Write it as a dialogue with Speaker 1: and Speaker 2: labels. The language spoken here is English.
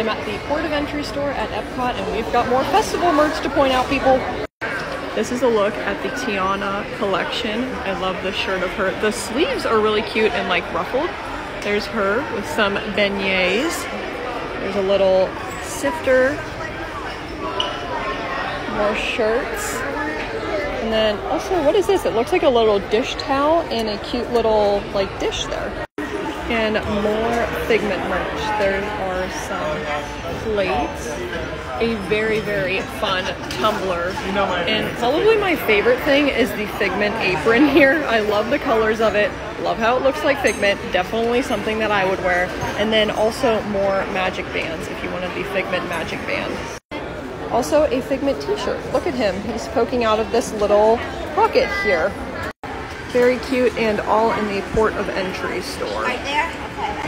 Speaker 1: I'm at the Port of Entry store at Epcot, and we've got more festival merch to point out, people. This is a look at the Tiana collection. I love the shirt of her. The sleeves are really cute and like ruffled. There's her with some beignets. There's a little sifter. More shirts. And then also, what is this? It looks like a little dish towel and a cute little like dish there and more Figment merch. There are some plates, a very, very fun tumbler, and probably my favorite thing is the Figment apron here. I love the colors of it, love how it looks like Figment, definitely something that I would wear. And then also more magic bands if you wanted the Figment magic band. Also a Figment t-shirt. Look at him, he's poking out of this little pocket here. Very cute and all in the port of entry store.
Speaker 2: Right there? Okay.